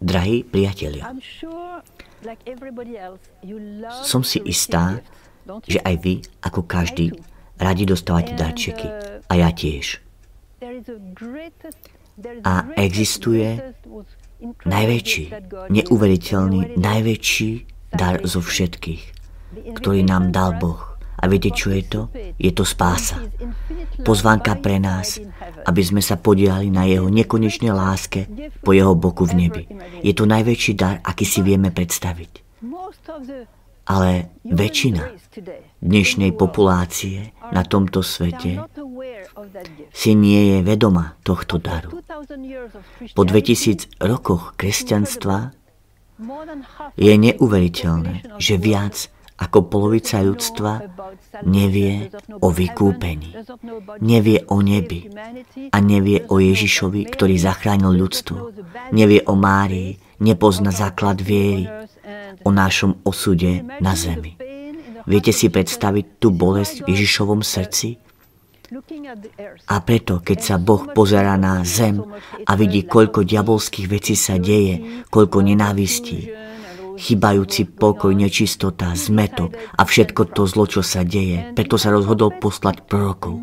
Drahí priatelia, som si istá, že aj vy, ako každý, radi dostávate darčeky. A ja tiež. A existuje najväčší, neuveriteľný, najväčší dar zo všetkých, ktorý nám dal Boh. A viete, čo je to? Je to spása. Pozvánka pre nás, aby sme sa podiali na jeho nekonečnej láske po jeho boku v nebi. Je to najväčší dar, aký si vieme predstaviť. Ale väčšina dnešnej populácie na tomto svete si nie je vedoma tohto daru. Po 2000 rokoch kresťanstva je neuveriteľné, že viac ako polovica ľudstva nevie o vykúpení. Nevie o nebi a nevie o Ježišovi, ktorý zachránil ľudstvo. Nevie o Márii, nepozna základ viery, o našom osude na zemi. Viete si predstaviť tú bolesť v Ježišovom srdci? A preto, keď sa Boh pozera na zem a vidí, koľko diabolských vecí sa deje, koľko nenávistí, chybajúci pokoj, nečistota, zmetok a všetko to zlo, čo sa deje. Preto sa rozhodol poslať prorokov.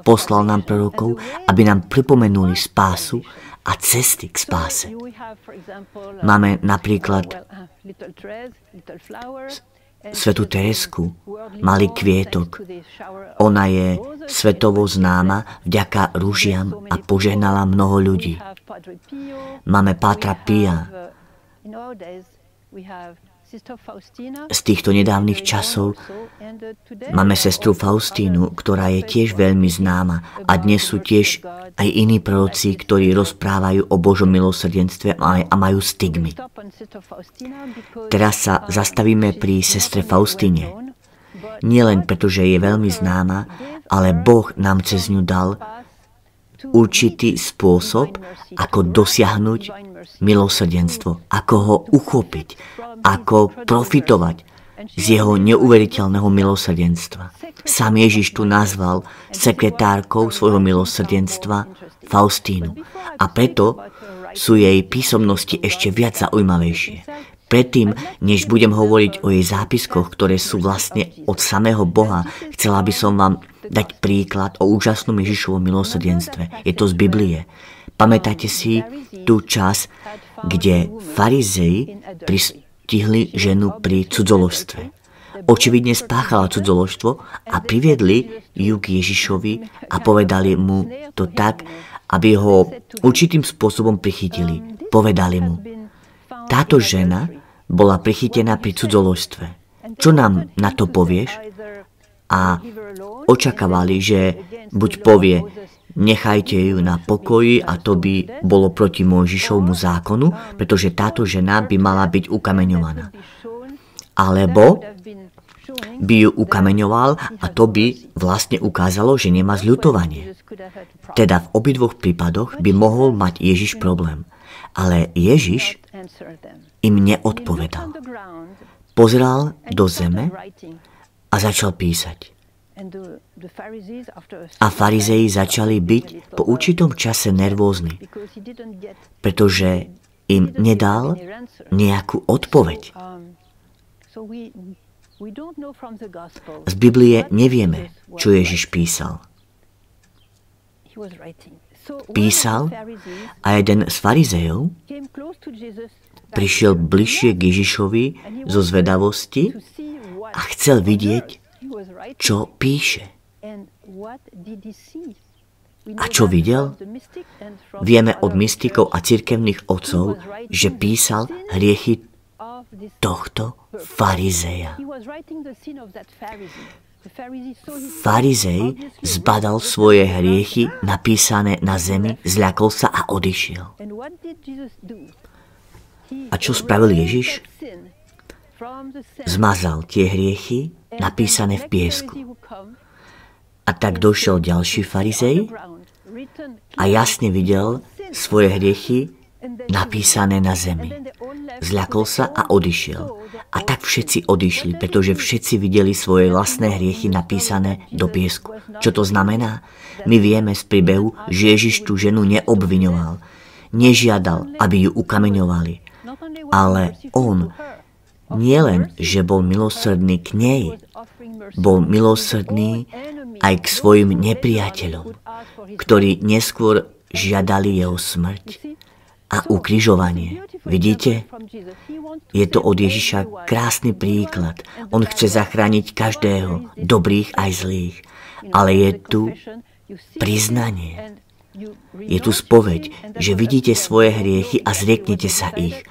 Poslal nám prorokov, aby nám pripomenuli spásu a cesty k spáse. Máme napríklad Svetu Teresku, malý kvietok. Ona je svetovo známa vďaka rúžiam a požehnala mnoho ľudí. Máme Pátra Pia, z týchto nedávnych časov máme sestru Faustínu, ktorá je tiež veľmi známa a dnes sú tiež aj iní proroci, ktorí rozprávajú o Božom milosrdenstve a majú stigmy. Teraz sa zastavíme pri sestre Faustíne. Nielen preto, že je veľmi známa, ale Boh nám cez ňu dal určitý spôsob, ako dosiahnuť milosrdenstvo, ako ho uchopiť, ako profitovať z jeho neuveriteľného milosrdenstva. Sám Ježiš tu nazval sekretárkou svojho milosrdenstva Faustínu. A preto sú jej písomnosti ešte viac zaujímavejšie. Predtým, než budem hovoriť o jej zápiskoch, ktoré sú vlastne od samého Boha, chcela by som vám dať príklad o úžasnom Ježišovom milosrdenstve. Je to z Biblie. Pamätáte si tú čas, kde farizei pristihli ženu pri cudzoložstve. Očividne spáchala cudzoložstvo a priviedli ju k Ježišovi a povedali mu to tak, aby ho určitým spôsobom prichytili. Povedali mu, táto žena bola prichytená pri cudzoložstve. Čo nám na to povieš? A očakávali, že buď povie, Nechajte ju na pokoji a to by bolo proti Mojžišovmu zákonu, pretože táto žena by mala byť ukameňovaná. Alebo by ju ukameňoval a to by vlastne ukázalo, že nemá zľutovanie. Teda v obidvoch prípadoch by mohol mať Ježiš problém. Ale Ježiš im neodpovedal. Pozrel do zeme a začal písať. A farizei začali byť po určitom čase nervózni, pretože im nedal nejakú odpoveď. Um, z Biblie nevieme, čo Ježiš písal. Písal a jeden z farizejov prišiel bližšie k Ježišovi zo zvedavosti a chcel vidieť, čo píše. A čo videl? Vieme od mystikov a cirkevných otcov, že písal hriechy tohto farizeja. Farizej zbadal svoje hriechy napísané na zemi, zľakol sa a odišiel. A čo spravil Ježiš? Zmazal tie hriechy napísané v piesku. A tak došiel ďalší farizej a jasne videl svoje hriechy napísané na zemi. Zľakol sa a odišiel. A tak všetci odišli, pretože všetci videli svoje vlastné hriechy napísané do piesku. Čo to znamená? My vieme z príbehu, že Ježiš tú ženu neobviňoval. nežiadal, aby ju ukameňovali, ale on nielen, že bol milosrdný k nej, bol milosrdný aj k svojim nepriateľom, ktorí neskôr žiadali jeho smrť a ukrižovanie. Vidíte? Je to od Ježiša krásny príklad. On chce zachrániť každého, dobrých aj zlých. Ale je tu priznanie. Je tu spoveď, že vidíte svoje hriechy a zrieknete sa ich.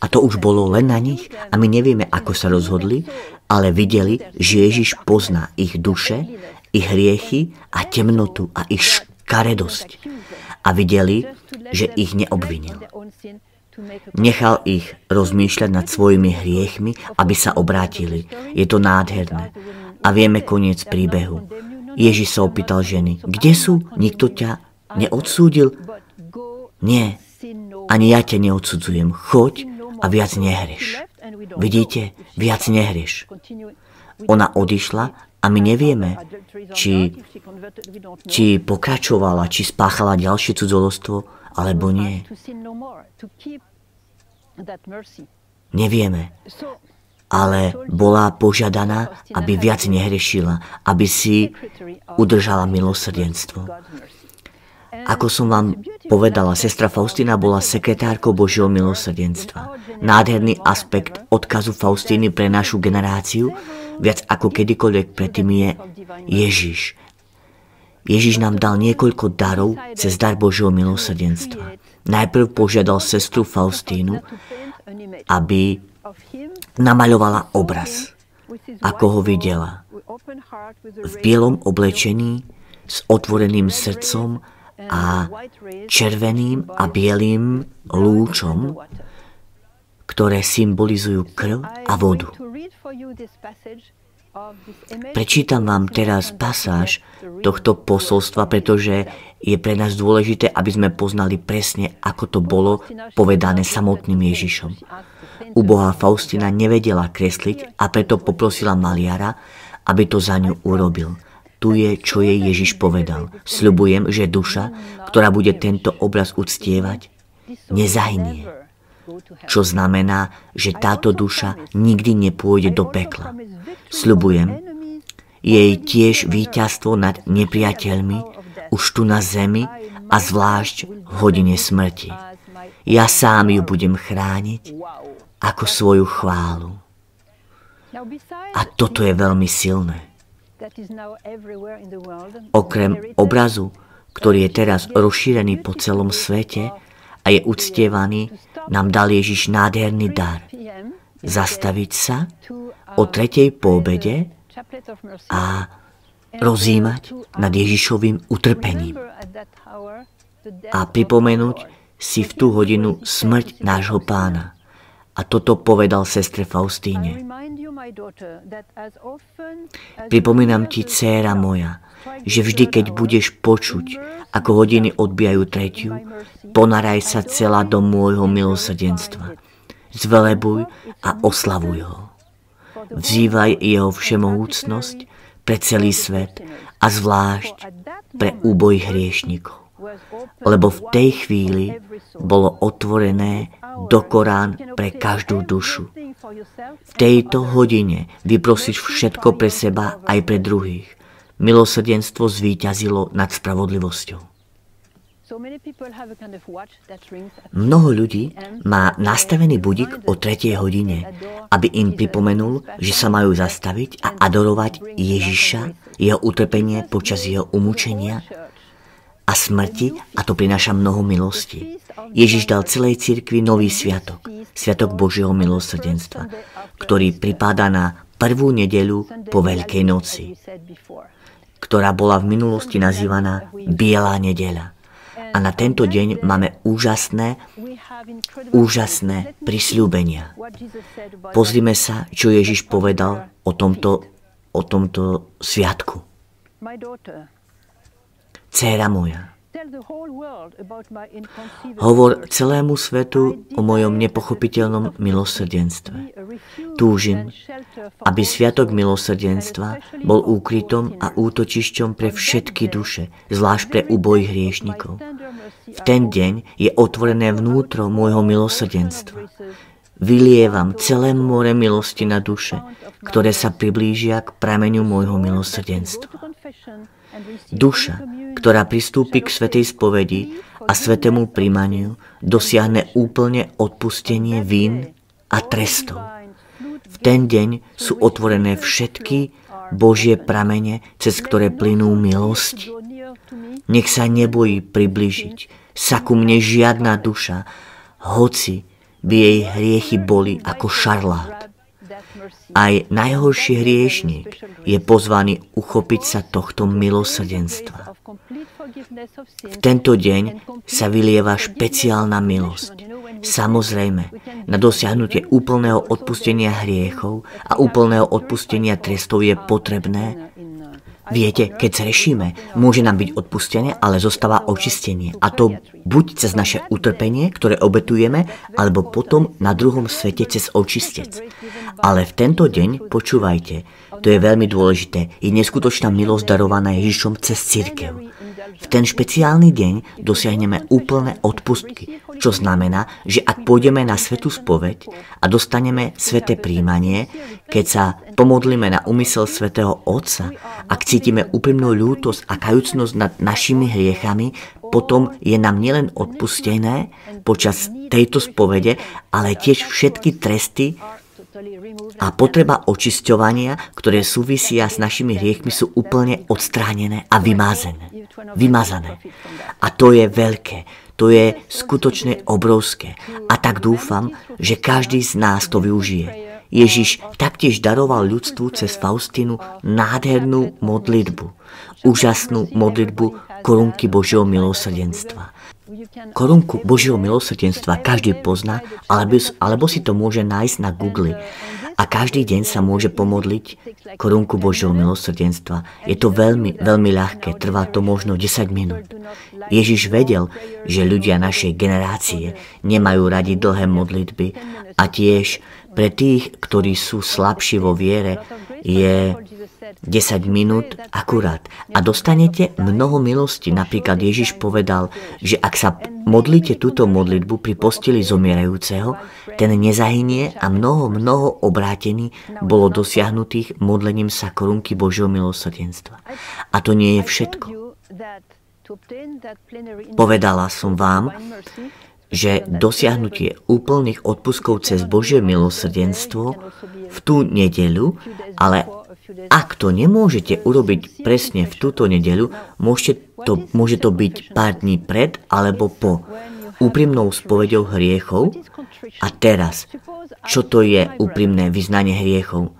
A to už bolo len na nich a my nevieme, ako sa rozhodli, ale videli, že Ježiš pozná ich duše, ich hriechy a temnotu a ich škaredosť. A videli, že ich neobvinil. Nechal ich rozmýšľať nad svojimi hriechmi, aby sa obrátili. Je to nádherné. A vieme koniec príbehu. Ježiš sa opýtal ženy, kde sú? Nikto ťa neodsúdil? Nie, ani ja ťa neodsudzujem. Choď a viac nehreš. Vidíte, viac nehreš. Ona odišla a my nevieme, či, či pokračovala, či spáchala ďalšie cudzolostvo, alebo nie. Nevieme. Ale bola požiadaná, aby viac nehrešila, aby si udržala milosrdenstvo. Ako som vám povedala, sestra Faustina bola sekretárkou Božieho milosrdenstva. Nádherný aspekt odkazu Faustiny pre našu generáciu, viac ako kedykoľvek predtým je Ježiš, Ježiš nám dal niekoľko darov cez dar Božieho milosrdenstva. Najprv požiadal sestru Faustínu, aby namaľovala obraz, ako ho videla. V bielom oblečení, s otvoreným srdcom a červeným a bielým lúčom, ktoré symbolizujú krv a vodu. Prečítam vám teraz pasáž tohto posolstva, pretože je pre nás dôležité, aby sme poznali presne, ako to bolo povedané samotným Ježišom. Ubohá Faustina nevedela kresliť a preto poprosila maliara, aby to za ňu urobil. Tu je, čo jej Ježiš povedal. Sľubujem, že duša, ktorá bude tento obraz uctievať, nezahynie čo znamená, že táto duša nikdy nepôjde do pekla. Sľubujem, jej tiež víťazstvo nad nepriateľmi už tu na zemi a zvlášť v hodine smrti. Ja sám ju budem chrániť ako svoju chválu. A toto je veľmi silné. Okrem obrazu, ktorý je teraz rozšírený po celom svete a je uctievaný nám dal Ježiš nádherný dar. Zastaviť sa o tretej pobede a rozímať nad Ježišovým utrpením. A pripomenúť si v tú hodinu smrť nášho pána. A toto povedal sestre Faustíne. Pripomínam ti, dcéra moja, že vždy, keď budeš počuť, ako hodiny odbijajú tretiu, ponaraj sa celá do môjho milosrdenstva. Zvelebuj a oslavuj ho. Vzývaj jeho všemohúcnosť pre celý svet a zvlášť pre úboj hriešnikov. Lebo v tej chvíli bolo otvorené do Korán pre každú dušu. V tejto hodine vyprosiš všetko pre seba aj pre druhých milosrdenstvo zvíťazilo nad spravodlivosťou. Mnoho ľudí má nastavený budík o 3. hodine, aby im pripomenul, že sa majú zastaviť a adorovať Ježiša, jeho utrpenie počas jeho umúčenia a smrti a to prináša mnoho milosti. Ježiš dal celej cirkvi nový sviatok, sviatok Božieho milosrdenstva, ktorý pripáda na prvú nedeľu po Veľkej noci ktorá bola v minulosti nazývaná Bielá nedeľa. A na tento deň máme úžasné, úžasné prisľúbenia. Pozrime sa, čo Ježiš povedal o tomto, o tomto sviatku. Céra moja, Hovor celému svetu o mojom nepochopiteľnom milosrdenstve. Túžim, aby Sviatok milosrdenstva bol úkrytom a útočišťom pre všetky duše, zvlášť pre úboj hriešnikov. V ten deň je otvorené vnútro môjho milosrdenstva. Vylievam celé more milosti na duše, ktoré sa priblížia k prameňu môjho milosrdenstva. Duša, ktorá pristúpi k svetej spovedi a svetému príjmaniu, dosiahne úplne odpustenie vín a trestov. V ten deň sú otvorené všetky Božie pramene, cez ktoré plynú milosti. Nech sa nebojí približiť sa ku mne žiadna duša, hoci by jej hriechy boli ako šarlát. Aj najhorší hriešník je pozvaný uchopiť sa tohto milosrdenstva. V tento deň sa vylieva špeciálna milosť. Samozrejme, na dosiahnutie úplného odpustenia hriechov a úplného odpustenia trestov je potrebné Viete, keď zrešíme, môže nám byť odpustené, ale zostáva očistenie. A to buď cez naše utrpenie, ktoré obetujeme, alebo potom na druhom svete cez očistec. Ale v tento deň, počúvajte, to je veľmi dôležité, je neskutočná milosť darovaná Ježišom cez církev. V ten špeciálny deň dosiahneme úplné odpustky, čo znamená, že ak pôjdeme na svetú spoveď a dostaneme sveté príjmanie, keď sa pomodlíme na úmysel svetého Otca, ak cítime úprimnú ľútosť a kajúcnosť nad našimi hriechami, potom je nám nielen odpustené počas tejto spovede, ale tiež všetky tresty, a potreba očisťovania, ktoré súvisia s našimi hriechmi, sú úplne odstránené a vymázené. Vymazané. A to je veľké. To je skutočne obrovské. A tak dúfam, že každý z nás to využije. Ježiš taktiež daroval ľudstvu cez Faustinu nádhernú modlitbu. Úžasnú modlitbu korunky Božieho milosrdenstva. Korunku Božieho milosrdenstva každý pozná, alebo, si to môže nájsť na Google. A každý deň sa môže pomodliť korunku Božieho milosrdenstva. Je to veľmi, veľmi ľahké, trvá to možno 10 minút. Ježiš vedel, že ľudia našej generácie nemajú radi dlhé modlitby a tiež pre tých, ktorí sú slabší vo viere, je 10 minút akurát a dostanete mnoho milosti. Napríklad Ježiš povedal, že ak sa modlíte túto modlitbu pri posteli zomierajúceho, ten nezahynie a mnoho, mnoho obrátení bolo dosiahnutých modlením sa korunky Božieho milosrdenstva. A to nie je všetko. Povedala som vám, že dosiahnutie úplných odpuskov cez Božie milosrdenstvo v tú nedeľu, ale ak to nemôžete urobiť presne v túto nedeľu, môžete to, môže to byť pár dní pred alebo po úprimnou spovedou hriechov. A teraz, čo to je úprimné vyznanie hriechov?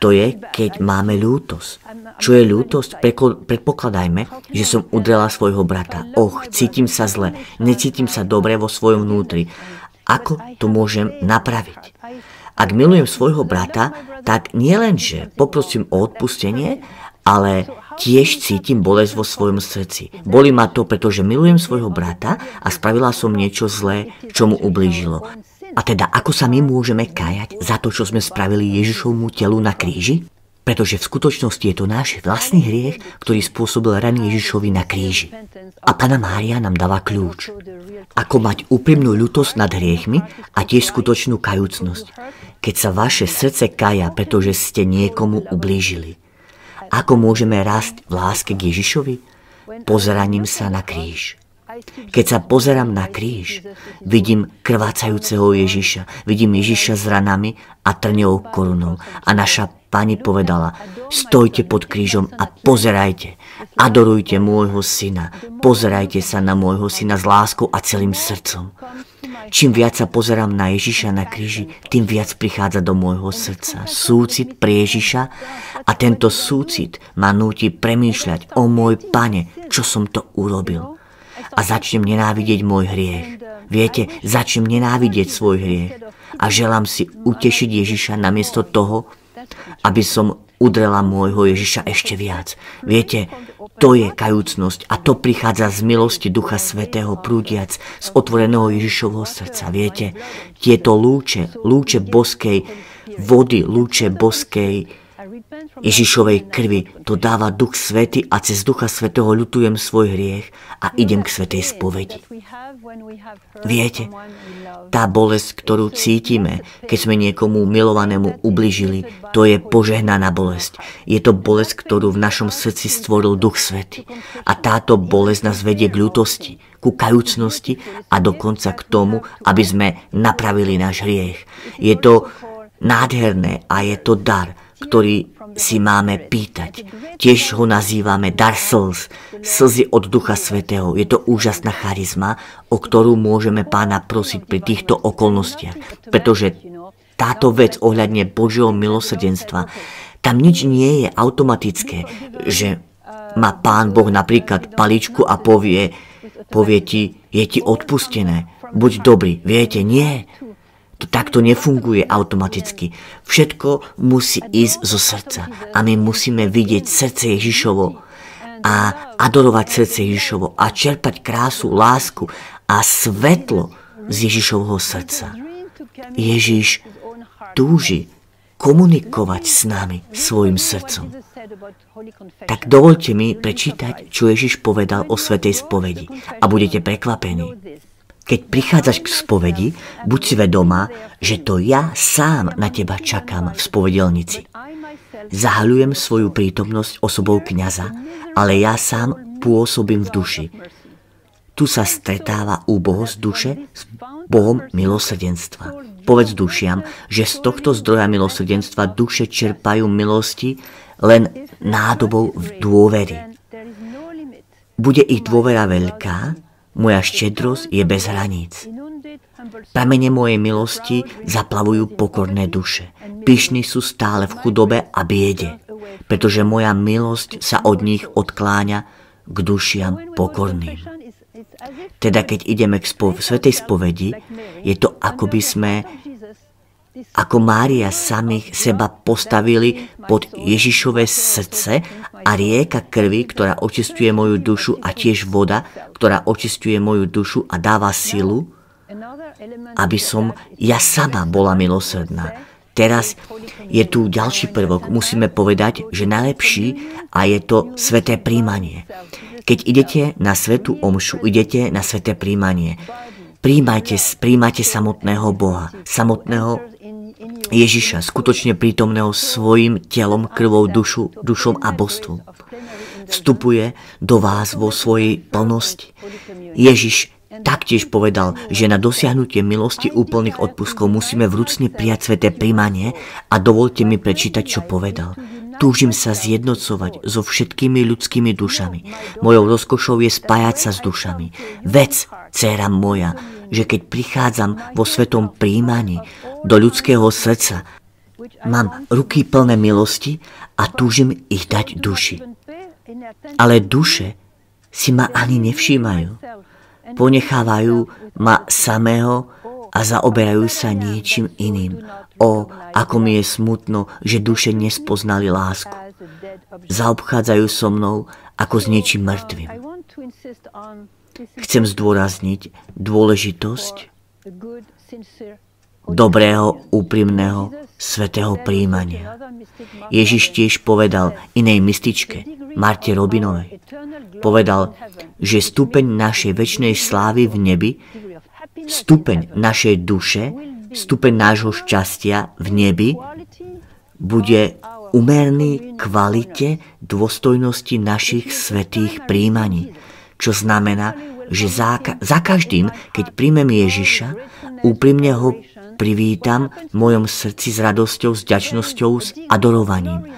To je, keď máme ľútosť. Čo je ľútosť? Predpokladajme, že som udrela svojho brata. Och, cítim sa zle, necítim sa dobre vo svojom vnútri. Ako to môžem napraviť? Ak milujem svojho brata, tak nielen, že poprosím o odpustenie, ale tiež cítim bolesť vo svojom srdci. Boli ma to, pretože milujem svojho brata a spravila som niečo zlé, čo mu ublížilo. A teda, ako sa my môžeme kajať za to, čo sme spravili Ježišovmu telu na kríži? Pretože v skutočnosti je to náš vlastný hriech, ktorý spôsobil rany Ježišovi na kríži. A Pana Mária nám dáva kľúč. Ako mať úprimnú ľutosť nad hriechmi a tiež skutočnú kajúcnosť. Keď sa vaše srdce kaja, pretože ste niekomu ublížili. Ako môžeme rásť v láske k Ježišovi? Pozeraním sa na kríž. Keď sa pozerám na kríž, vidím krvácajúceho Ježiša, vidím Ježiša s ranami a trňou korunou. A naša pani povedala, stojte pod krížom a pozerajte, adorujte môjho syna, pozerajte sa na môjho syna s láskou a celým srdcom. Čím viac sa pozerám na Ježiša na kríži, tým viac prichádza do môjho srdca súcit pre Ježiša a tento súcit ma núti premýšľať o môj pane, čo som to urobil a začnem nenávidieť môj hriech. Viete, začnem nenávidieť svoj hriech a želám si utešiť Ježiša namiesto toho, aby som udrela môjho Ježiša ešte viac. Viete, To je kajúcnosť a to prichádza z milosti Ducha Svetého prúdiac z otvoreného Ježišovho srdca. Viete, tieto lúče, lúče boskej vody, lúče boskej Ježišovej krvi to dáva Duch Svety a cez Ducha Svetého ľutujem svoj hriech a idem k Svetej spovedi. Viete, tá bolesť, ktorú cítime, keď sme niekomu milovanému ubližili, to je požehnaná bolesť. Je to bolesť, ktorú v našom srdci stvoril Duch Svety. A táto bolesť nás vedie k ľutosti, ku kajúcnosti a dokonca k tomu, aby sme napravili náš hriech. Je to nádherné a je to dar, ktorý si máme pýtať. Tiež ho nazývame dar slz, slzy od Ducha Svetého. Je to úžasná charizma, o ktorú môžeme pána prosiť pri týchto okolnostiach. Pretože táto vec ohľadne Božieho milosrdenstva, tam nič nie je automatické, že má pán Boh napríklad paličku a povie, povie ti, je ti odpustené, buď dobrý. Viete, nie. To takto nefunguje automaticky. Všetko musí ísť zo srdca. A my musíme vidieť srdce Ježišovo a adorovať srdce Ježišovo a čerpať krásu, lásku a svetlo z Ježišovho srdca. Ježiš túži komunikovať s nami svojim srdcom. Tak dovolte mi prečítať, čo Ježiš povedal o Svetej spovedi a budete prekvapení. Keď prichádzaš k spovedi, buď si vedomá, že to ja sám na teba čakám v spovedelnici. Zahaľujem svoju prítomnosť osobou kniaza, ale ja sám pôsobím v duši. Tu sa stretáva úbohosť duše s Bohom milosrdenstva. Povedz dušiam, že z tohto zdroja milosrdenstva duše čerpajú milosti len nádobou v dôvery. Bude ich dôvera veľká, moja štedrosť je bez hraníc. Pramene mojej milosti zaplavujú pokorné duše. Pyšní sú stále v chudobe a biede, pretože moja milosť sa od nich odkláňa k dušiam pokorným. Teda keď ideme k spo- svetej spovedi, je to ako by sme ako Mária samých seba postavili pod Ježišové srdce a rieka krvi, ktorá očistuje moju dušu a tiež voda, ktorá očistuje moju dušu a dáva silu, aby som ja sama bola milosrdná. Teraz je tu ďalší prvok. Musíme povedať, že najlepší a je to sveté príjmanie. Keď idete na svetú omšu, idete na sveté príjmanie. Príjmajte, príjmajte samotného Boha, samotného Ježiša, skutočne prítomného svojim telom, krvou, dušu, dušom a bostvom. Vstupuje do vás vo svojej plnosti. Ježiš taktiež povedal, že na dosiahnutie milosti úplných odpuskov musíme vrúcne prijať sveté príjmanie a dovolte mi prečítať, čo povedal. Túžim sa zjednocovať so všetkými ľudskými dušami. Mojou rozkošou je spájať sa s dušami. Vec, dcera moja, že keď prichádzam vo svetom príjmaní do ľudského srdca, mám ruky plné milosti a túžim ich dať duši. Ale duše si ma ani nevšímajú. Ponechávajú ma samého a zaoberajú sa niečím iným. O, ako mi je smutno, že duše nespoznali lásku. Zaobchádzajú so mnou ako s niečím mŕtvým. Chcem zdôrazniť dôležitosť dobrého, úprimného, svetého príjmania. Ježiš tiež povedal inej mystičke, Marte Robinovej, povedal, že stupeň našej väčšnej slávy v nebi, stupeň našej duše stupeň nášho šťastia v nebi bude umerný kvalite dôstojnosti našich svetých príjmaní. Čo znamená, že za, za každým, keď príjmem Ježiša, úprimne ho privítam v mojom srdci s radosťou, s ďačnosťou, s adorovaním.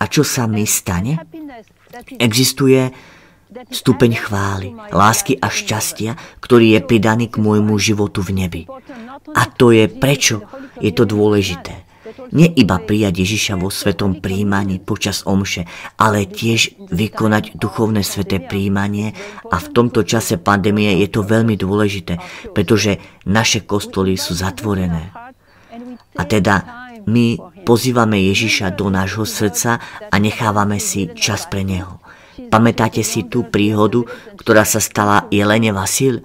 A čo sa mi stane? Existuje stupeň chvály, lásky a šťastia, ktorý je pridaný k môjmu životu v nebi. A to je prečo je to dôležité. Nie iba prijať Ježiša vo svetom príjmaní počas omše, ale tiež vykonať duchovné sveté príjmanie a v tomto čase pandémie je to veľmi dôležité, pretože naše kostoly sú zatvorené. A teda my pozývame Ježiša do nášho srdca a nechávame si čas pre Neho. Pamätáte si tú príhodu, ktorá sa stala Jelene Vasil?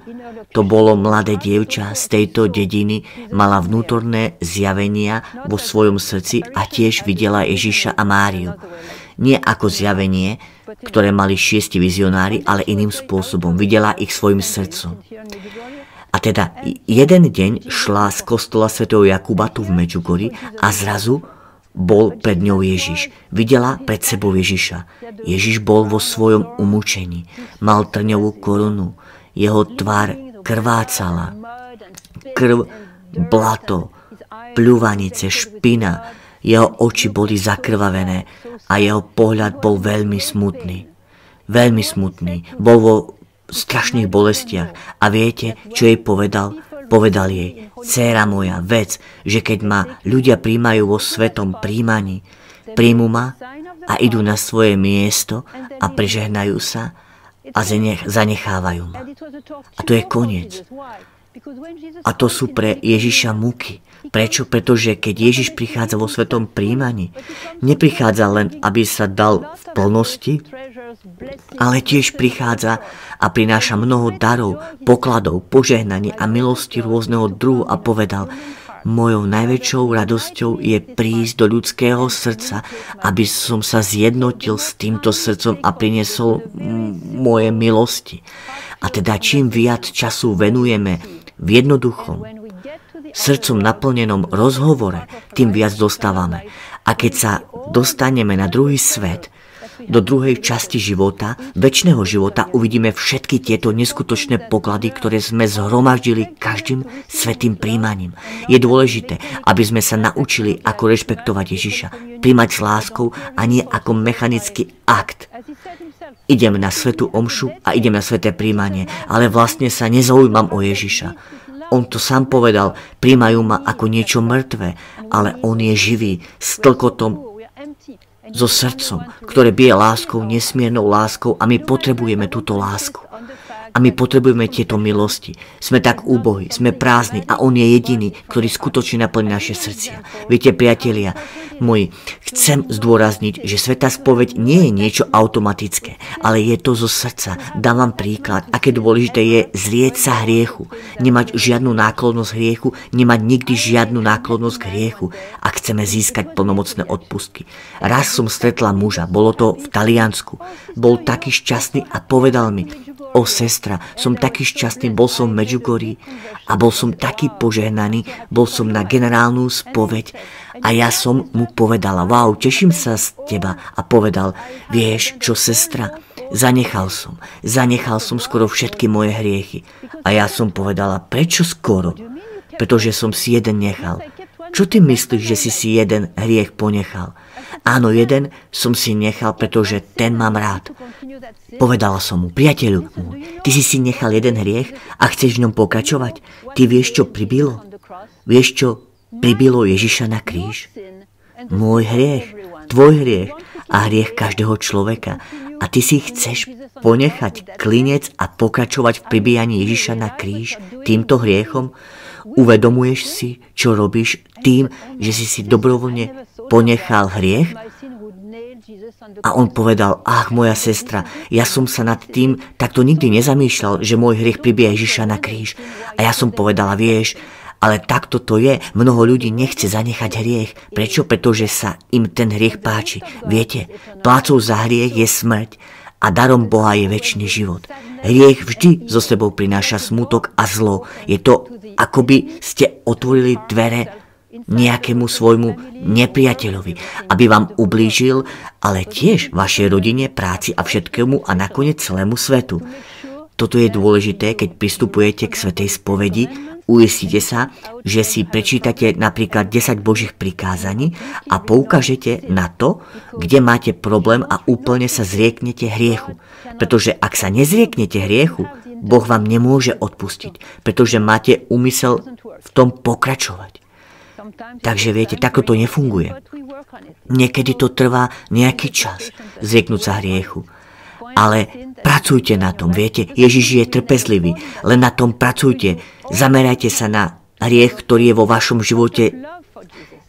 To bolo mladé dievča z tejto dediny, mala vnútorné zjavenia vo svojom srdci a tiež videla Ježiša a Máriu. Nie ako zjavenie, ktoré mali šiesti vizionári, ale iným spôsobom. Videla ich svojim srdcom. A teda jeden deň šla z kostola svätého Jakuba tu v Medžugori a zrazu bol pred ňou Ježiš. Videla pred sebou Ježiša. Ježiš bol vo svojom umúčení. Mal trňovú korunu. Jeho tvár krvácala. Krv, blato, pľúvanice, špina. Jeho oči boli zakrvavené a jeho pohľad bol veľmi smutný. Veľmi smutný. Bol vo strašných bolestiach. A viete, čo jej povedal? Povedal jej, dcéra moja, vec, že keď ma ľudia príjmajú vo svetom príjmaní, príjmu ma a idú na svoje miesto a prežehnajú sa a zanechávajú ma. A to je koniec. A to sú pre Ježiša muky. Prečo? Pretože keď Ježiš prichádza vo svetom príjmaní, neprichádza len, aby sa dal v plnosti, ale tiež prichádza a prináša mnoho darov, pokladov, požehnanie a milosti rôzneho druhu a povedal, Mojou najväčšou radosťou je prísť do ľudského srdca, aby som sa zjednotil s týmto srdcom a priniesol moje milosti. A teda čím viac času venujeme v jednoduchom, srdcom naplnenom rozhovore, tým viac dostávame. A keď sa dostaneme na druhý svet, do druhej časti života, väčšného života, uvidíme všetky tieto neskutočné poklady, ktoré sme zhromaždili každým svetým príjmaním. Je dôležité, aby sme sa naučili, ako rešpektovať Ježiša, príjmať s láskou a nie ako mechanický akt. Idem na svetu omšu a idem na sveté príjmanie, ale vlastne sa nezaujímam o Ježiša. On to sám povedal, príjmajú ma ako niečo mŕtve, ale on je živý, s tlkotom so srdcom, ktoré bije láskou, nesmiernou láskou a my potrebujeme túto lásku. A my potrebujeme tieto milosti. Sme tak úbohí, sme prázdni a On je jediný, ktorý skutočne naplní naše srdcia. Viete, priatelia, moji, chcem zdôrazniť, že sveta spoveď nie je niečo automatické, ale je to zo srdca. Dám vám príklad, aké dôležité je zrieť sa hriechu, nemať žiadnu náklonnosť hriechu, nemať nikdy žiadnu náklonnosť k hriechu a chceme získať plnomocné odpustky. Raz som stretla muža, bolo to v Taliansku. Bol taký šťastný a povedal mi, O sestra, som taký šťastný, bol som v Medjugorji a bol som taký požehnaný, bol som na generálnu spoveď a ja som mu povedala, wow, teším sa z teba a povedal, vieš čo sestra, zanechal som, zanechal som skoro všetky moje hriechy a ja som povedala, prečo skoro? Pretože som si jeden nechal. Čo ty myslíš, že si si jeden hriech ponechal? Áno, jeden som si nechal, pretože ten mám rád. Povedala som mu, priateľu môj, ty si si nechal jeden hriech a chceš v ňom pokračovať. Ty vieš, čo pribilo? Vieš, čo pribilo Ježiša na kríž? Môj hriech, tvoj hriech a hriech každého človeka. A ty si chceš ponechať klinec a pokračovať v pribíjaní Ježiša na kríž týmto hriechom? Uvedomuješ si, čo robíš tým, že si si dobrovoľne ponechal hriech? A on povedal, ach moja sestra, ja som sa nad tým takto nikdy nezamýšľal, že môj hriech pribie Ježiša na kríž. A ja som povedala, vieš, ale takto to je. Mnoho ľudí nechce zanechať hriech. Prečo? Pretože sa im ten hriech páči. Viete, plácou za hriech je smrť a darom Boha je väčší život. Hriech vždy zo sebou prináša smutok a zlo. Je to, ako by ste otvorili dvere nejakému svojmu nepriateľovi, aby vám ublížil, ale tiež vašej rodine, práci a všetkému a nakoniec celému svetu. Toto je dôležité, keď pristupujete k svetej spovedi, uistite sa, že si prečítate napríklad 10 Božích prikázaní a poukážete na to, kde máte problém a úplne sa zrieknete hriechu. Pretože ak sa nezrieknete hriechu, Boh vám nemôže odpustiť, pretože máte úmysel v tom pokračovať. Takže viete, takto to nefunguje. Niekedy to trvá nejaký čas zrieknúť sa hriechu. Ale pracujte na tom, viete, Ježiš je trpezlivý, len na tom pracujte. Zamerajte sa na hriech, ktorý je vo vašom živote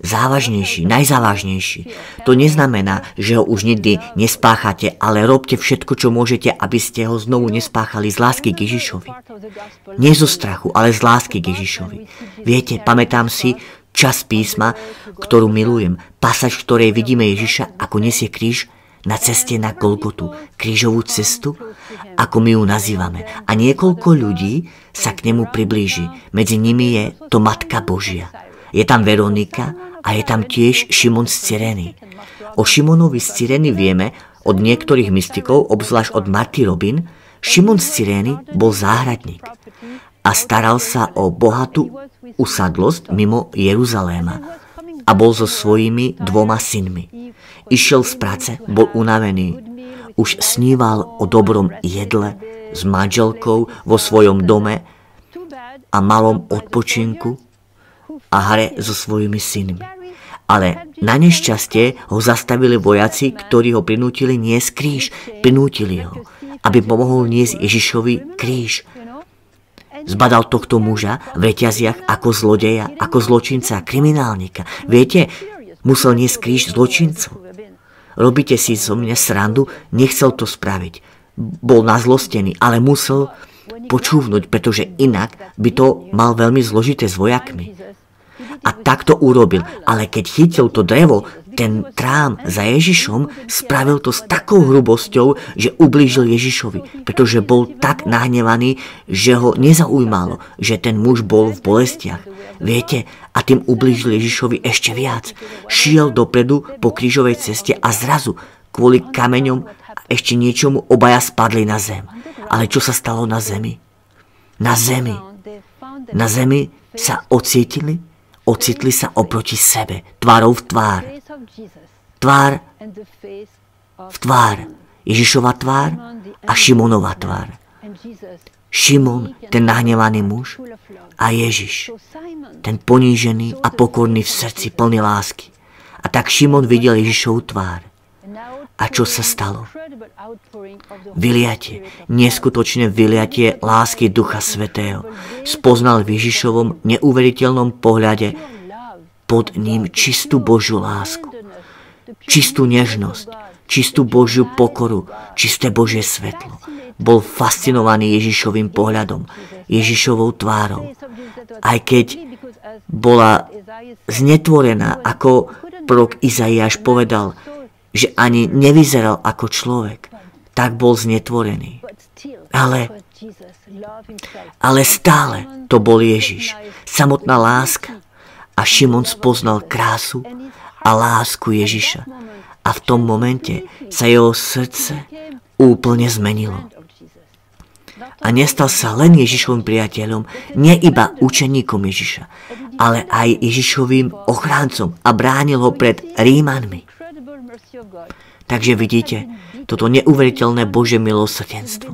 závažnejší, najzávažnejší. To neznamená, že ho už nikdy nespáchate, ale robte všetko, čo môžete, aby ste ho znovu nespáchali z lásky k Ježišovi. Nie zo strachu, ale z lásky k Ježišovi. Viete, pamätám si čas písma, ktorú milujem, pasaž, ktorej vidíme Ježiša, ako nesie kríž na ceste na Golgotu, krížovú cestu, ako my ju nazývame. A niekoľko ľudí sa k nemu priblíži. Medzi nimi je to Matka Božia. Je tam Veronika a je tam tiež Šimon z Cyreny. O Šimonovi z Cyreny vieme od niektorých mystikov, obzvlášť od Marty Robin, Šimon z Cyrény bol záhradník a staral sa o bohatú usadlosť mimo Jeruzaléma a bol so svojimi dvoma synmi. Išiel z práce, bol unavený, už sníval o dobrom jedle s manželkou vo svojom dome a malom odpočinku a hre so svojimi synmi. Ale na nešťastie ho zastavili vojaci, ktorí ho prinútili niesť kríž. Prinútili ho, aby pomohol niesť Ježišovi kríž. Zbadal tohto muža v reťaziach ako zlodeja, ako zločinca, kriminálnika. Viete, musel niesť kríž zločincov robíte si zo mňa srandu, nechcel to spraviť. Bol nazlostený, ale musel počúvnuť, pretože inak by to mal veľmi zložité s vojakmi. A tak to urobil, ale keď chytil to drevo, ten trám za Ježišom spravil to s takou hrubosťou, že ublížil Ježišovi, pretože bol tak nahnevaný, že ho nezaujímalo, že ten muž bol v bolestiach. Viete, a tým ublížil Ježišovi ešte viac. Šiel dopredu po krížovej ceste a zrazu kvôli kameňom a ešte niečomu obaja spadli na zem. Ale čo sa stalo na zemi? Na zemi. Na zemi sa ocítili ocitli sa oproti sebe, tvárou v tvár. Tvár v tvár. Ježišova tvár a Šimonova tvár. Šimon, ten nahnevaný muž a Ježiš, ten ponížený a pokorný v srdci plný lásky. A tak Šimon videl Ježišovu tvár. A čo sa stalo? Vyliatie, neskutočné vyliatie lásky Ducha Svetého. Spoznal v Ježišovom neuveriteľnom pohľade pod ním čistú Božiu lásku, čistú nežnosť, čistú Božiu pokoru, čisté Božie svetlo. Bol fascinovaný Ježišovým pohľadom, Ježišovou tvárou. Aj keď bola znetvorená, ako prorok Izaiáš povedal, že ani nevyzeral ako človek, tak bol znetvorený. Ale, ale stále to bol Ježiš, samotná láska. A Šimon spoznal krásu a lásku Ježiša. A v tom momente sa jeho srdce úplne zmenilo. A nestal sa len Ježišovým priateľom, nie iba učeníkom Ježiša, ale aj Ježišovým ochráncom a bránil ho pred Rímanmi. Takže vidíte, toto neuveriteľné Bože milosrdenstvo.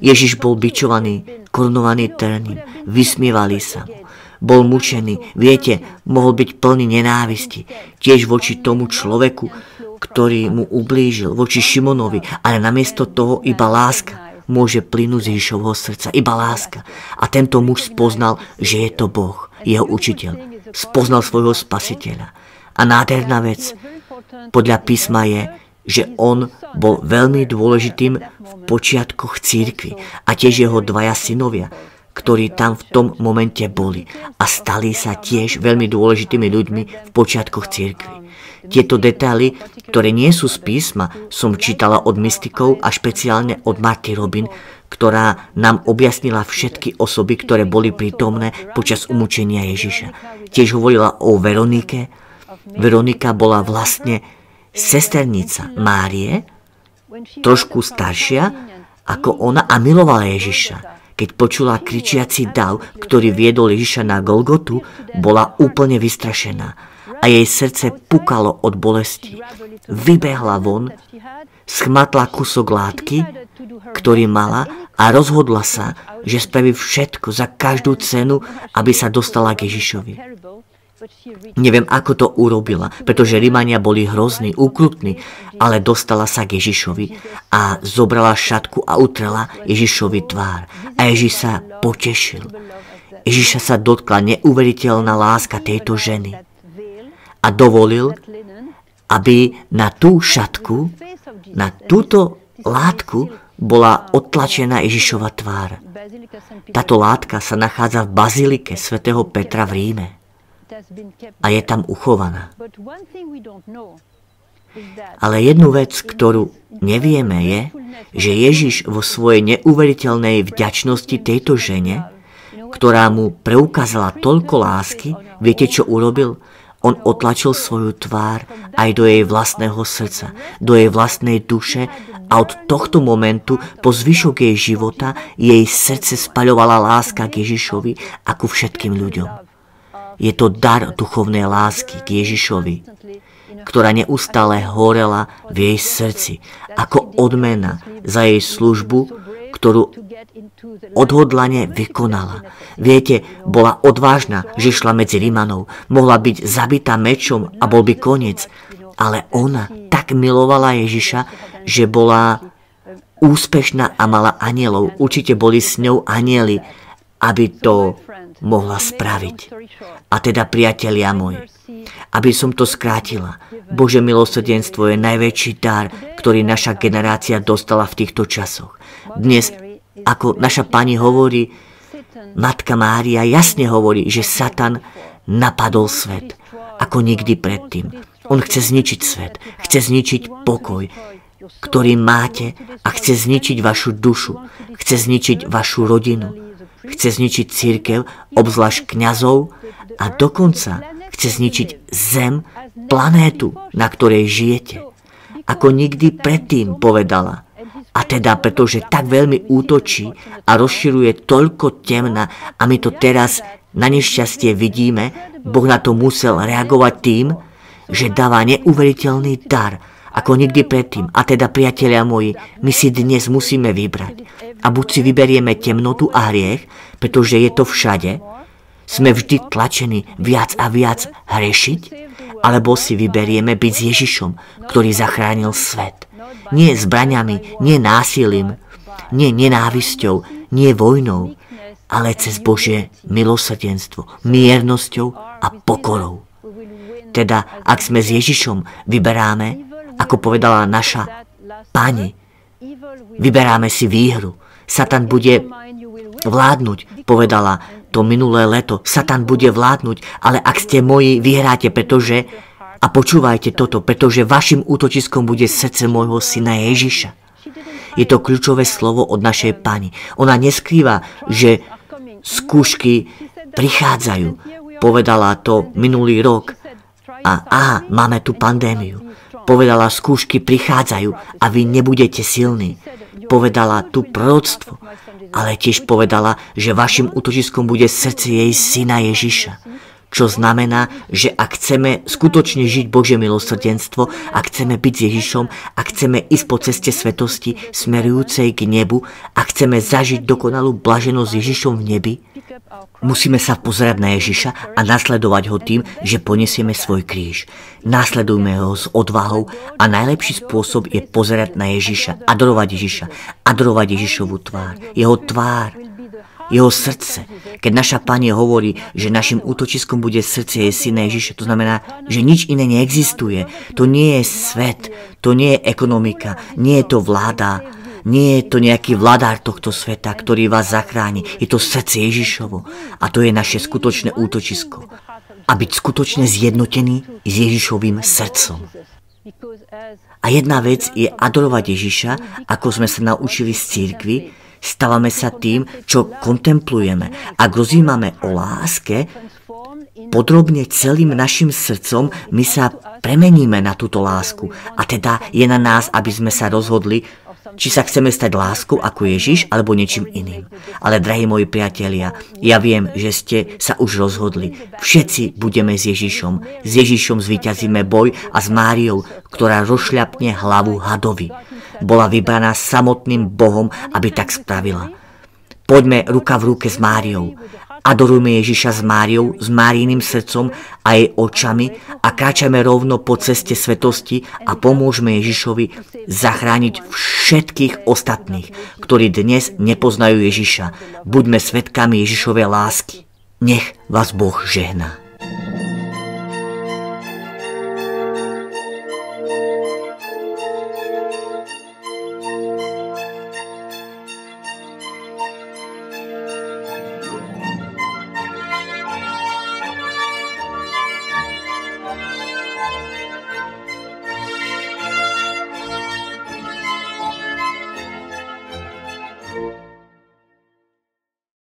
Ježiš bol bičovaný, korunovaný trním, vysmievali sa mu. Bol mučený, viete, mohol byť plný nenávisti, tiež voči tomu človeku, ktorý mu ublížil, voči Šimonovi, ale namiesto toho iba láska môže plynúť z Ježišovho srdca, iba láska. A tento muž spoznal, že je to Boh, jeho učiteľ. Spoznal svojho spasiteľa. A nádherná vec, podľa písma je, že on bol veľmi dôležitým v počiatkoch církvy a tiež jeho dvaja synovia, ktorí tam v tom momente boli a stali sa tiež veľmi dôležitými ľuďmi v počiatkoch církvy. Tieto detaily, ktoré nie sú z písma, som čítala od mystikov a špeciálne od Marty Robin, ktorá nám objasnila všetky osoby, ktoré boli prítomné počas umúčenia Ježiša. Tiež hovorila o Veronike, Veronika bola vlastne sesternica Márie, trošku staršia ako ona a milovala Ježiša. Keď počula kričiaci dav, ktorý viedol Ježiša na Golgotu, bola úplne vystrašená a jej srdce pukalo od bolesti. Vybehla von, schmatla kusok látky, ktorý mala a rozhodla sa, že spraví všetko za každú cenu, aby sa dostala k Ježišovi. Neviem, ako to urobila, pretože Rimania boli hrozní, ukrutní, ale dostala sa k Ježišovi a zobrala šatku a utrela Ježišovi tvár. A Ježiš sa potešil. Ježiša sa dotkla neuveriteľná láska tejto ženy. a dovolil, aby na tú šatku, na túto látku bola odtlačená Ježišova tvár. Táto látka sa nachádza v bazilike svätého Petra v Ríme a je tam uchovaná. Ale jednu vec, ktorú nevieme, je, že Ježiš vo svojej neuveriteľnej vďačnosti tejto žene, ktorá mu preukázala toľko lásky, viete, čo urobil? On otlačil svoju tvár aj do jej vlastného srdca, do jej vlastnej duše a od tohto momentu po zvyšok jej života jej srdce spaľovala láska k Ježišovi a ku všetkým ľuďom. Je to dar duchovnej lásky k Ježišovi, ktorá neustále horela v jej srdci ako odmena za jej službu, ktorú odhodlane vykonala. Viete, bola odvážna, že šla medzi Rimanov, mohla byť zabitá mečom a bol by koniec. Ale ona tak milovala Ježiša, že bola úspešná a mala anielov. Určite boli s ňou anieli, aby to mohla spraviť. A teda, priatelia moji, aby som to skrátila, Bože milosrdenstvo je najväčší dar, ktorý naša generácia dostala v týchto časoch. Dnes, ako naša pani hovorí, Matka Mária jasne hovorí, že Satan napadol svet ako nikdy predtým. On chce zničiť svet, chce zničiť pokoj, ktorý máte a chce zničiť vašu dušu, chce zničiť vašu rodinu, chce zničiť církev, obzvlášť kňazov a dokonca chce zničiť zem, planétu, na ktorej žijete. Ako nikdy predtým povedala – a teda pretože tak veľmi útočí a rozširuje toľko temna a my to teraz na nešťastie vidíme, Boh na to musel reagovať tým, že dáva neuveriteľný dar, ako nikdy predtým. A teda, priatelia moji, my si dnes musíme vybrať. A buď si vyberieme temnotu a hriech, pretože je to všade, sme vždy tlačení viac a viac hrešiť, alebo si vyberieme byť s Ježišom, ktorý zachránil svet. Nie zbraňami, nie násilím, nie nenávisťou, nie vojnou, ale cez Božie milosrdenstvo, miernosťou a pokorou. Teda, ak sme s Ježišom, vyberáme, ako povedala naša Pani, vyberáme si výhru. Satan bude vládnuť, povedala to minulé leto. Satan bude vládnuť, ale ak ste moji, vyhráte, pretože a počúvajte toto, pretože vašim útočiskom bude srdce môjho syna Ježiša. Je to kľúčové slovo od našej pani. Ona neskrýva, že skúšky prichádzajú. Povedala to minulý rok. A aha, máme tu pandémiu. Povedala, skúšky prichádzajú a vy nebudete silní. Povedala tu proroctvo, ale tiež povedala, že vašim útočiskom bude srdce jej syna Ježiša čo znamená, že ak chceme skutočne žiť Božie milosrdenstvo, ak chceme byť s Ježišom, ak chceme ísť po ceste svetosti smerujúcej k nebu, ak chceme zažiť dokonalú blaženosť s Ježišom v nebi, musíme sa pozerať na Ježiša a nasledovať ho tým, že poniesieme svoj kríž. Následujme ho s odvahou a najlepší spôsob je pozerať na Ježiša, adorovať Ježiša, adorovať Ježišovu tvár, jeho tvár, jeho srdce. Keď naša Pani hovorí, že našim útočiskom bude srdce jej syna Ježiša, to znamená, že nič iné neexistuje. To nie je svet, to nie je ekonomika, nie je to vláda, nie je to nejaký vladár tohto sveta, ktorý vás zachráni. Je to srdce Ježišovo a to je naše skutočné útočisko. A byť skutočne zjednotený s Ježišovým srdcom. A jedna vec je adorovať Ježiša, ako sme sa naučili z církvy, Stávame sa tým, čo kontemplujeme. Ak rozímame o láske, podrobne celým našim srdcom my sa premeníme na túto lásku. A teda je na nás, aby sme sa rozhodli, či sa chceme stať láskou ako Ježiš alebo niečím iným. Ale, drahí moji priatelia, ja viem, že ste sa už rozhodli. Všetci budeme s Ježišom. S Ježišom zvíťazíme boj a s Máriou, ktorá rozšľapne hlavu hadovi bola vybraná samotným Bohom, aby tak spravila. Poďme ruka v ruke s Máriou. Adorujme Ježiša s Máriou, s Márijným srdcom a jej očami a kráčame rovno po ceste svetosti a pomôžme Ježišovi zachrániť všetkých ostatných, ktorí dnes nepoznajú Ježiša. Buďme svetkami Ježišovej lásky. Nech vás Boh žehná.